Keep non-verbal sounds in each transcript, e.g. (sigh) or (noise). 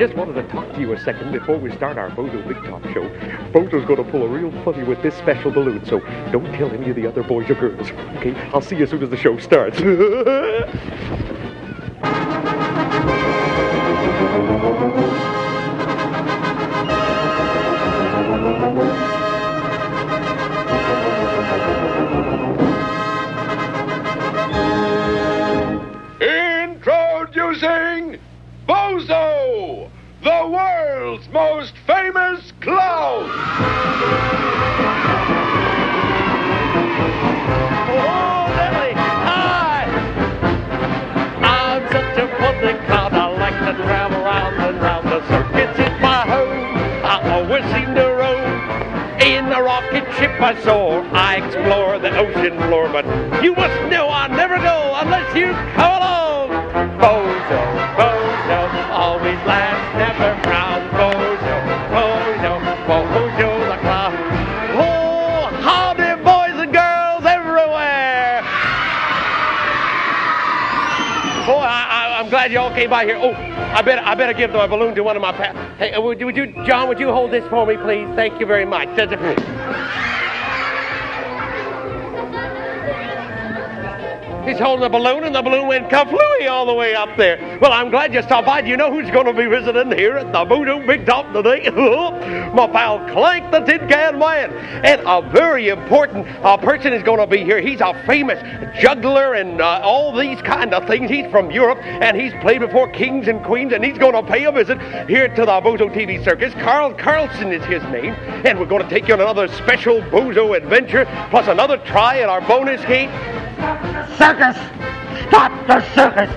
just wanted to talk to you a second before we start our Bozo Big Top show. Bozo's going to pull a real funny with this special balloon, so don't tell any of the other boys or girls. Okay, I'll see you as soon as the show starts. (laughs) I travel round and round the circus. It's my home. I always seem to roam. In a rocket ship I soar. I explore the ocean floor, but you must know I never go unless you come along. Bozo, Bozo, always laughs, never frown. Bozo, Bozo, Bozo the clown. Oh, howdy, boys and girls everywhere. Boy, I, I, I'm glad you all came by here. Oh, I better, I better give my balloon to one of my pals. Hey, uh, would, you- would you, John, would you hold this for me, please? Thank you very much. He's holding a balloon, and the balloon went kaflooey all the way up there. Well, I'm glad you stopped by. Do you know who's going to be visiting here at the Voodoo Big Top today? (laughs) My pal Clank the Tin Can Man. And a very important uh, person is going to be here. He's a famous juggler and uh, all these kind of things. He's from Europe, and he's played before kings and queens, and he's going to pay a visit here to the Bozo TV Circus. Carl Carlson is his name, and we're going to take you on another special Bozo adventure, plus another try at our bonus Circus! Stop the circus!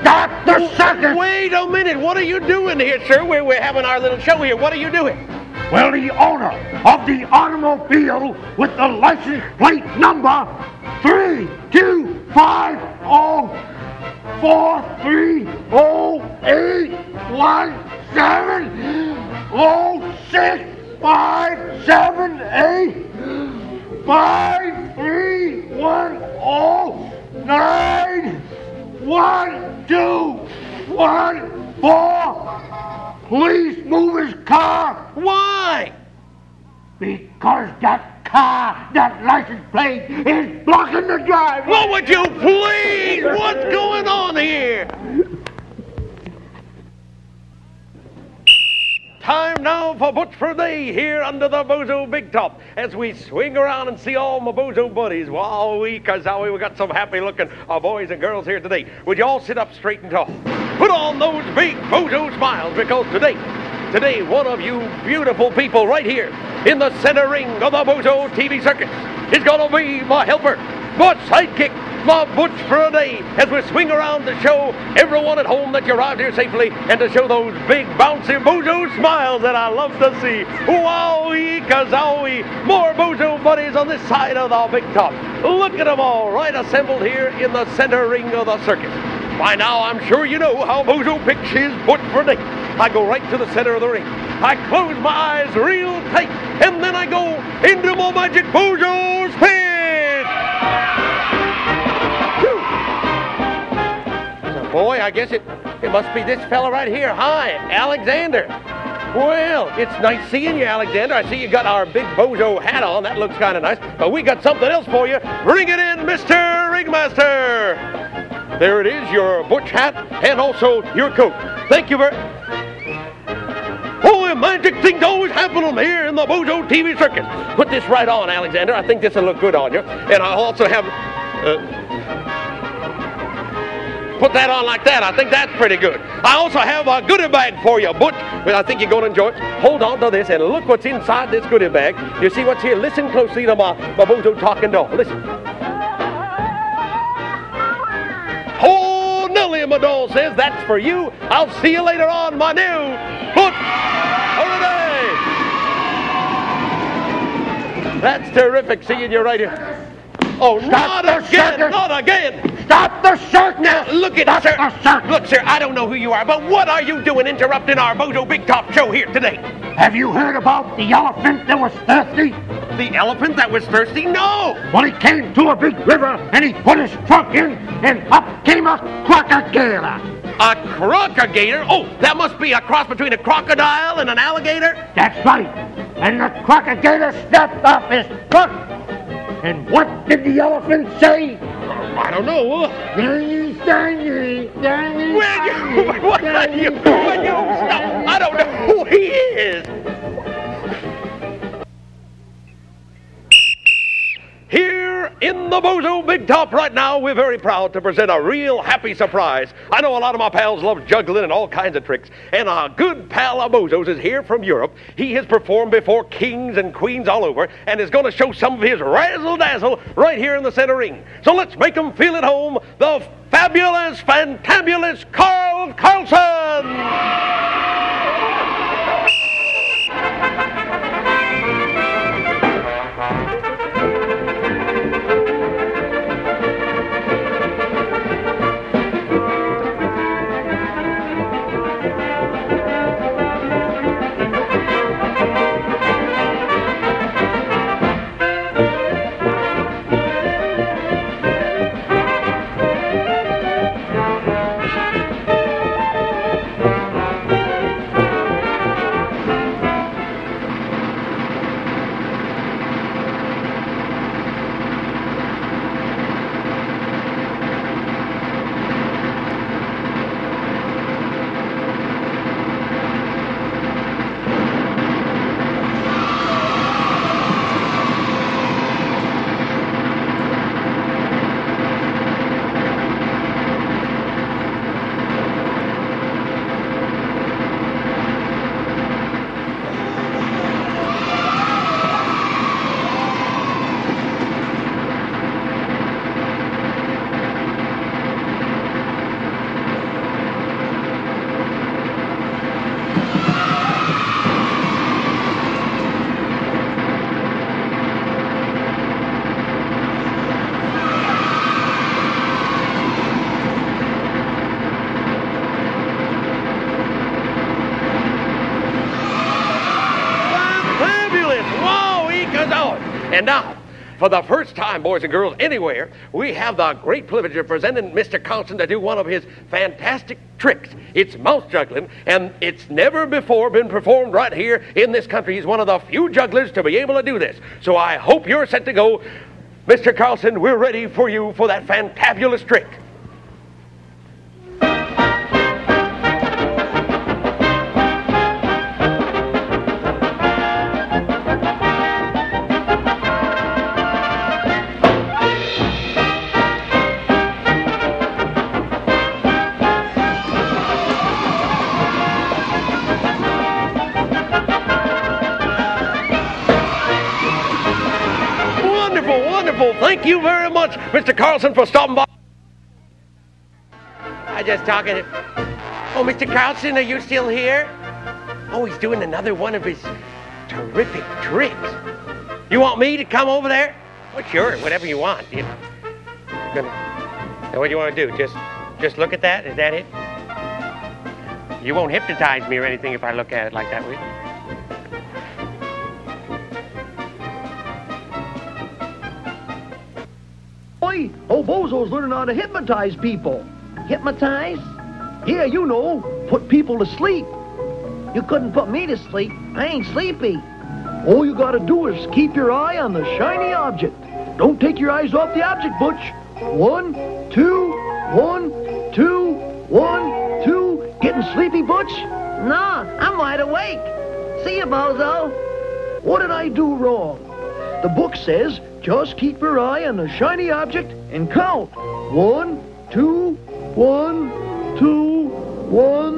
Stop the circus! Wait a minute. What are you doing here, sir? We're, we're having our little show here. What are you doing? Well, the owner of the automobile with the license plate number three two five oh four three oh eight one seven oh six five seven eight five three one oh nine one two one four. Please move his car Why? because that car, that license plate is blocking the driveway. What would you please? What's going on here? Time now for Butch for Day here under the Bozo Big Top as we swing around and see all my Bozo buddies. Wow, we, cause we got some happy looking uh, boys and girls here today. Would you all sit up straight and tall? Put on those big Bozo smiles because today, today, one of you beautiful people right here in the center ring of the Bozo TV circus is gonna be my helper, my sidekick, my Butch for a day as we swing around to show everyone at home that you arrived here safely and to show those big bouncy Bozo smiles that I love to see. Wowie kazowie! More Bozo buddies on this side of the big top. Look at them all right assembled here in the center ring of the circus. By now, I'm sure you know how Bozo picks his Butch for a day. I go right to the center of the ring. I close my eyes real tight, and then I go into my magic Bozo spin. Boy, I guess it, it must be this fella right here. Hi, Alexander. Well, it's nice seeing you, Alexander. I see you got our big bozo hat on. That looks kind of nice. But we got something else for you. Bring it in, Mr. Ringmaster. There it is, your butch hat and also your coat. Thank you very Oh, magic things always happen on here in the Bozo TV circus. Put this right on, Alexander. I think this will look good on you. And I'll also have. Uh, put that on like that. I think that's pretty good. I also have a goodie bag for you, Butch. Well, I think you're going to enjoy it. Hold on to this and look what's inside this goodie bag. You see what's here? Listen closely to my, my Bozo talking doll. Listen. Oh, Nellie, my doll says that's for you. I'll see you later on, my new Butch That's terrific seeing you right here. Oh, not the again, circus. not again. Stop the circus! Now, look at Stop sir. the circus! Look, sir, I don't know who you are, but what are you doing interrupting our Bozo Big Top show here today? Have you heard about the elephant that was thirsty? The elephant that was thirsty? No! Well, he came to a big river and he put his trunk in, and up came a crocodile. A crocodile? Oh, that must be a cross between a crocodile and an alligator? That's right. And the crocodile snapped off his trunk. And what did the elephant say? I don't know. Danny, Danny, Danny, Will you? (laughs) What are you? Will you stop? I don't know who he is. Here in the Bozo Big Top right now, we're very proud to present a real happy surprise. I know a lot of my pals love juggling and all kinds of tricks, and our good pal of Bozo's is here from Europe. He has performed before kings and queens all over and is going to show some of his razzle dazzle right here in the center ring. So let's make him feel at home, the fabulous, fantabulous Carl Carlson! And now, for the first time, boys and girls, anywhere, we have the great privilege of presenting Mr. Carlson to do one of his fantastic tricks. It's mouse juggling, and it's never before been performed right here in this country. He's one of the few jugglers to be able to do this. So I hope you're set to go. Mr. Carlson, we're ready for you for that fantabulous trick. Mr. Carlson, for stopping by. I just talking to. Oh, Mr. Carlson, are you still here? Oh, he's doing another one of his terrific tricks. You want me to come over there? Well, sure, whatever you want. You know. Now, what do you want to do? Just, just look at that. Is that it? You won't hypnotize me or anything if I look at it like that, will you? Old Bozo's learning how to hypnotize people. Hypnotize? Yeah, you know, put people to sleep. You couldn't put me to sleep. I ain't sleepy. All you gotta do is keep your eye on the shiny object. Don't take your eyes off the object, Butch. One, two, one, two, one, two. Getting sleepy, Butch? No, I'm wide awake. See you, Bozo. What did I do wrong? The book says just keep your eye on the shiny object and count. One, two, one, two, one,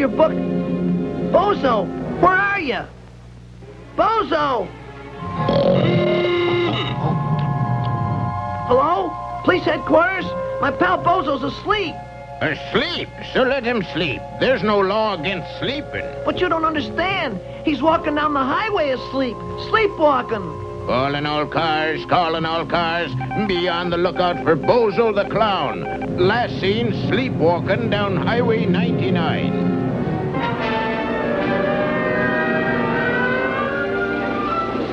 your book? Bozo, where are you? Bozo! Hello? Police headquarters? My pal Bozo's asleep. Asleep, so let him sleep. There's no law against sleeping. But you don't understand. He's walking down the highway asleep, sleepwalking. Calling all cars, calling all cars. Be on the lookout for Bozo the Clown. Last seen sleepwalking down Highway 99.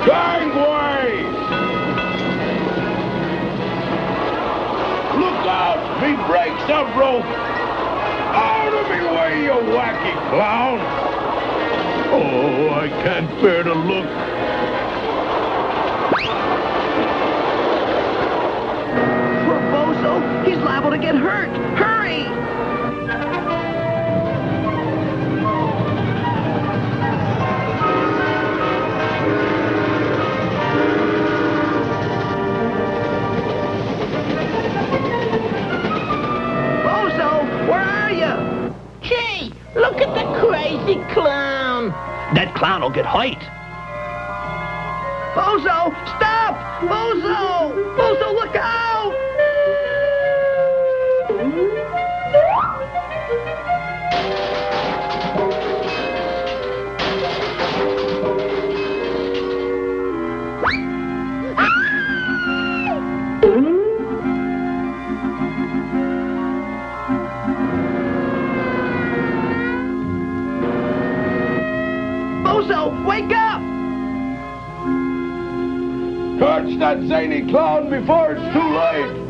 Gangway! Look out! Me brakes are broke! Out of me way, you wacky clown! Oh, I can't bear to look. Bozo, he's liable to get hurt. Hurry! Clown will get height. Bozo, stop! Bozo! Bozo, that zany clown before it's too late!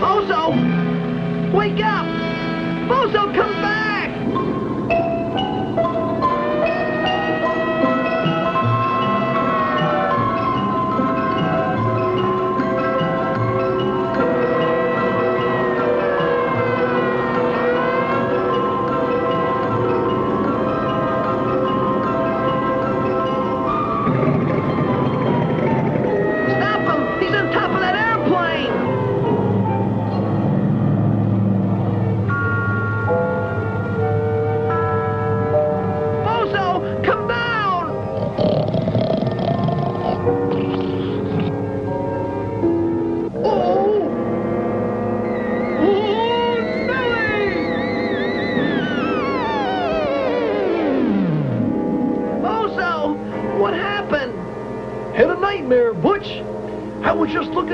Bozo! Wake up!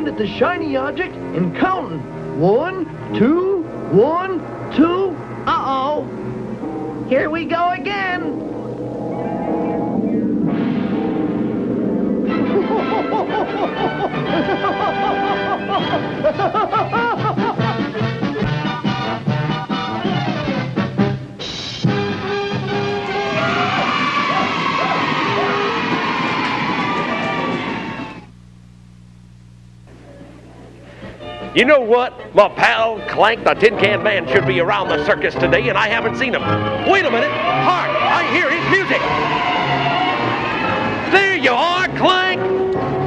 At the shiny object and counting. One, two, one, two. Uh-oh. Here we go again. (laughs) You know what? My pal Clank, the Tin Can Man, should be around the circus today, and I haven't seen him. Wait a minute. Hark! I hear his music. There you are, Clank.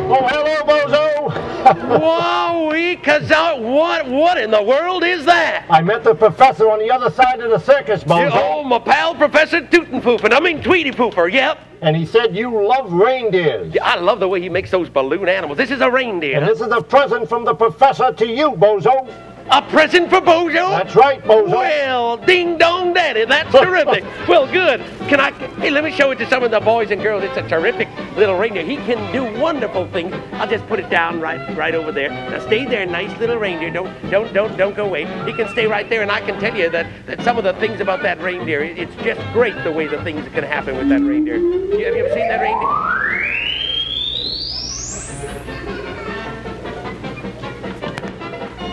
Oh, hello, Bozo. (laughs) Wowee, Kazaa, what, what in the world is that? I met the professor on the other side of the circus, Bozo. Oh, my pal, Professor Tootenpoofin. I mean Tweety Pooper, yep. And he said you love reindeers. I love the way he makes those balloon animals. This is a reindeer. And this is a present from the professor to you, Bozo. A present for Bozo? That's right, Bozo. Well, ding dong daddy, that's (laughs) terrific. well, good. Can I, hey, let me show it to some of the boys and girls. It's a terrific little reindeer. He can do wonderful things. I'll just put it down right, right over there. Now stay there, nice little reindeer. Don't, don't, don't, don't go away. He can stay right there, and I can tell you that, that some of the things about that reindeer, it's just great the way the things can happen with that reindeer. Have you ever seen that reindeer?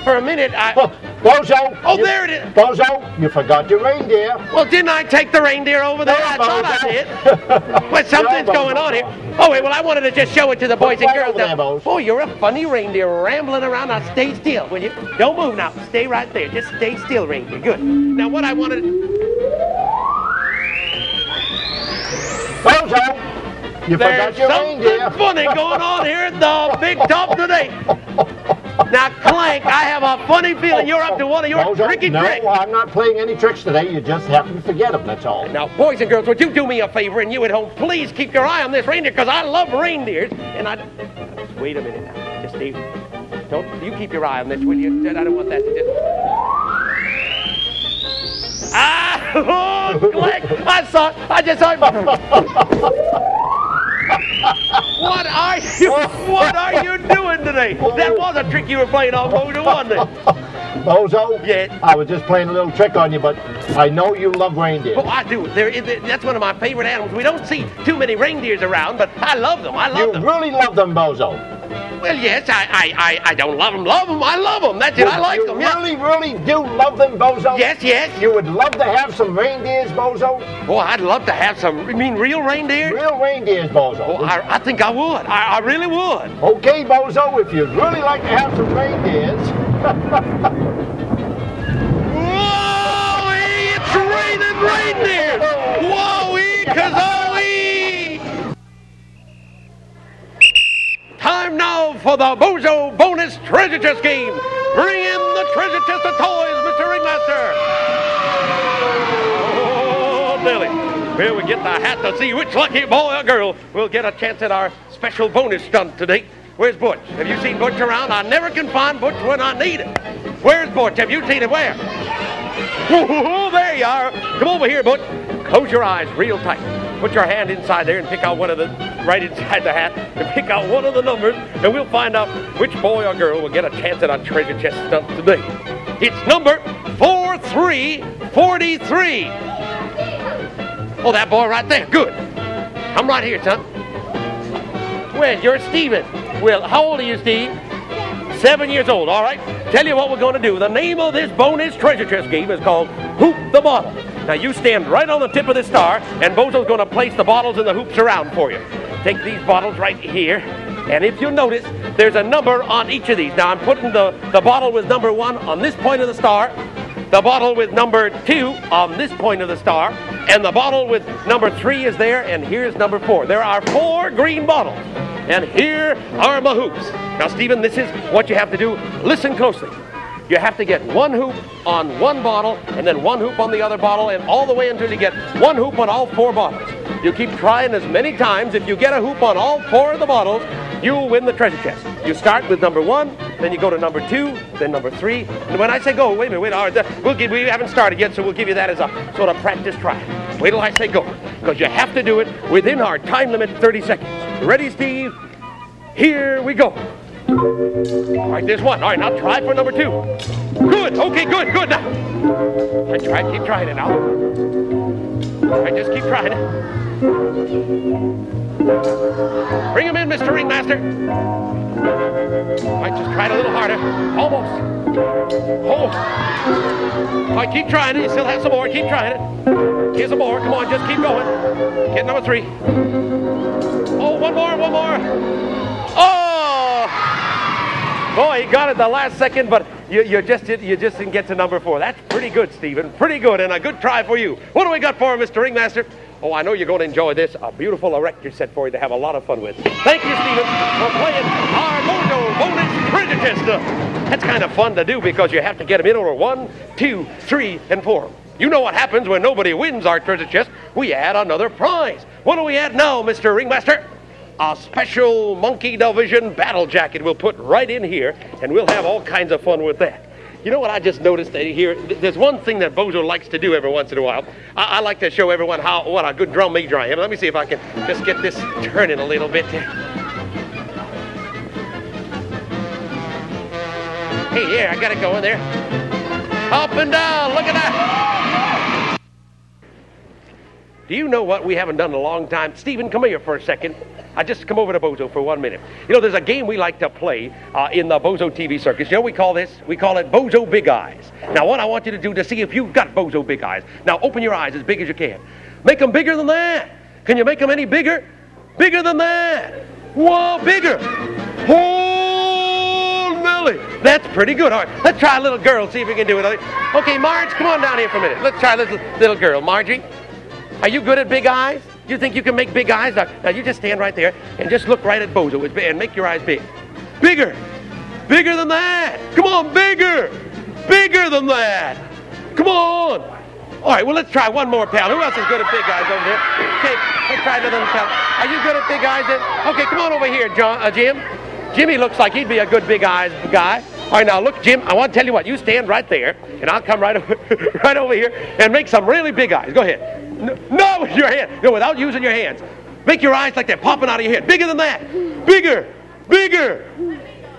For a minute, I. Oh, Bozo. Oh, you- there it is. Bozo, you forgot your reindeer. Well, didn't I take the reindeer over there? I thought I did. (laughs) But something's going on here. Oh, wait, well, I wanted to just show it to the boys and right girls. over there, oh, you're a funny reindeer rambling around. Now, stay still, will you? Don't move now. Stay right there. Just stay still, reindeer. Good. Now, what I wanted... Bozo, you There's forgot your something reindeer. funny going on here at the Big Top today. (laughs) Now, Clank, I have a funny feeling you're up to one of your tricky no, tricks. I'm not playing any tricks today. You just happen to forget them, that's all. Now, boys and girls, would you do me a favor and you at home, please keep your eye on this reindeer because I love reindeers. And I. Wait a minute now. Just Steve. Don't you keep your eye on this, will you? I don't want that to just. Ah! (laughs) Oh, Clank! I saw. I just saw. (laughs) What are you? What are you doing today? That was a trick you were playing on Bozo, wasn't it? Bozo? Yeah. I was just playing a little trick on you, but I know you love reindeer. Oh, I do. There is, that's one of my favorite animals. We don't see too many reindeers around, but I love them. I love You them. You really love them, Bozo. Well, yes, I, I, I, I don't love them. Love them. I love them. That's it. I like you them. Yeah. really, really do love them, Bozo? Yes, yes. You would love to have some reindeers, Bozo? Boy, I'd love to have some. You mean real reindeer? Real reindeers, Bozo. Oh, I, I think I would. I, I really would. Okay, Bozo, if you'd really like to have some reindeers, Whoa! It's raining reindeer! Whoa! (laughs) Kazoe! Time now for the Bozo bonus treasure chest game. Bring in the treasure chest of toys, Mr. Ringmaster. Oh, Lily. Here we get the hat to see which lucky boy or girl will get a chance at our special bonus stunt today. Where's Butch? Have you seen Butch around? I never can find Butch when I need him. Where's Butch? Have you seen him? Where? Oh, there you are. Come over here, Butch. Close your eyes real tight. Put your hand inside there and pick out one of the, right inside the hat, and pick out one of the numbers, and we'll find out which boy or girl will get a chance at our treasure chest stunt today. It's number 4343. Oh, that boy right there. Good. Come right here, son. Well, you're Steven. Well, how old are you, Steve? Seven years old, all right? Tell you what we're going to do. The name of this bonus treasure chest game is called Hoop the Bottle. Now, you stand right on the tip of this star, and Bozo's going to place the bottles and the hoops around for you. Take these bottles right here, and if you notice, there's a number on each of these. Now, I'm putting the, the bottle with number one on this point of the star, the bottle with number two on this point of the star, and the bottle with number three is there, and here's number four. There are four green bottles, and here are my hoops. Now, Stephen, this is what you have to do. Listen closely. You have to get one hoop on one bottle, and then one hoop on the other bottle, and all the way until you get one hoop on all four bottles. You keep trying as many times. If you get a hoop on all four of the bottles, you'll win the treasure chest. You start with number one, then you go to number two, then number three. And when I say go, wait a minute, wait, all right, we'll give, we haven't started yet, so we'll give you that as a sort of practice try. Wait till I say go, because you have to do it within our time limit, 30 seconds. Ready, Steve? Here we go. All right, there's one. All right, now try for number two. Good. Okay, good, good. Now, I try, keep trying it now. Right, just keep trying. Bring him in, Mr. Ringmaster. Right, just try it a little harder. Almost. Oh. All right, keep trying it. You still have some more. Keep trying it. Here's some more. Come on, just keep going. Get number three. Oh, one more, one more. Oh! Boy, he got it the last second, but you, you just did, you just didn't get to number four. That's pretty good, Stephen. Pretty good, and a good try for you. What do we got for him, Mr. Ringmaster? Oh, I know you're going to enjoy this. A beautiful erector set for you to have a lot of fun with. Thank you, Stephen, for playing our Bozo bonus. Uh, That's kind of fun to do because you have to get them in order one, two, three, and four. You know what happens when nobody wins our treasure chest? We add another prize. What do we add now, Mr. Ringmaster? A special Monkey Division battle jacket we'll put right in here, and we'll have all kinds of fun with that. You know what I just noticed here? There's one thing that Bozo likes to do every once in a while. I, I like to show everyone how what a good drum major I am. Let me see if I can just get this turning a little bit. Hey, yeah, I got it going there. Up and down, look at that. Do you know what we haven't done in a long time? Stephen, come here for a second. I just come over to Bozo for one minute. You know, there's a game we like to play uh, in the Bozo TV circus. You know we call this? We call it Bozo Big Eyes. Now, what I want you to do to see if you've got Bozo Big Eyes. Now, open your eyes as big as you can. Make them bigger than that. Can you make them any bigger? Bigger than that. Whoa, bigger. Holy moly. That's pretty good. All right, let's try a little girl, see if we can do it. Okay, Marge, come on down here for a minute. Let's try this little girl. Margie, are you good at big eyes? Do you think you can make big eyes? Now, you just stand right there and just look right at Bozo and make your eyes big. Bigger. Bigger than that. Come on, bigger. Bigger than that. Come on. All right, well, let's try one more, pal. Who else is good at big eyes over here? Okay, let's try another one, pal. Are you good at big eyes? Okay, come on over here, John, uh, Jim. Jimmy looks like he'd be a good big eyes guy. All right, now look, Jim. I want to tell you what. You stand right there, and I'll come right over, (laughs) right over here and make some really big eyes. Go ahead. No, no, your hand. No, without using your hands. Make your eyes like they're popping out of your head. Bigger than that. Bigger. Bigger.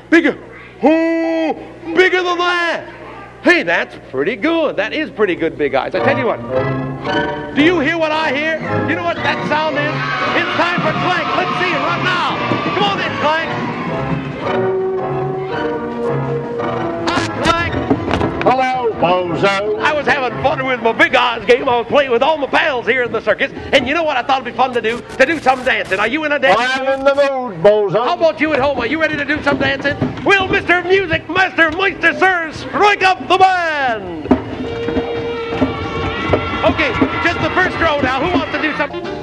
Bigger. Oh, bigger than that. Hey, that's pretty good. That is pretty good, big eyes. I tell you what. Do you hear what I hear? You know what that sound is? It's time for Clank. Let's see it right now. Come on in, Clank. Hello, Bozo. I was having fun with my big eyes game. I was playing with all my pals here in the circus. And you know what I thought would be fun to do? To do some dancing. Are you in a dance? I'm in the mood, Bozo. How about you at home? Are you ready to do some dancing? Will Mr. Music Master Meister Sir strike up the band? Okay, just the first row now. Who wants to do something?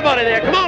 Everybody there. Come on.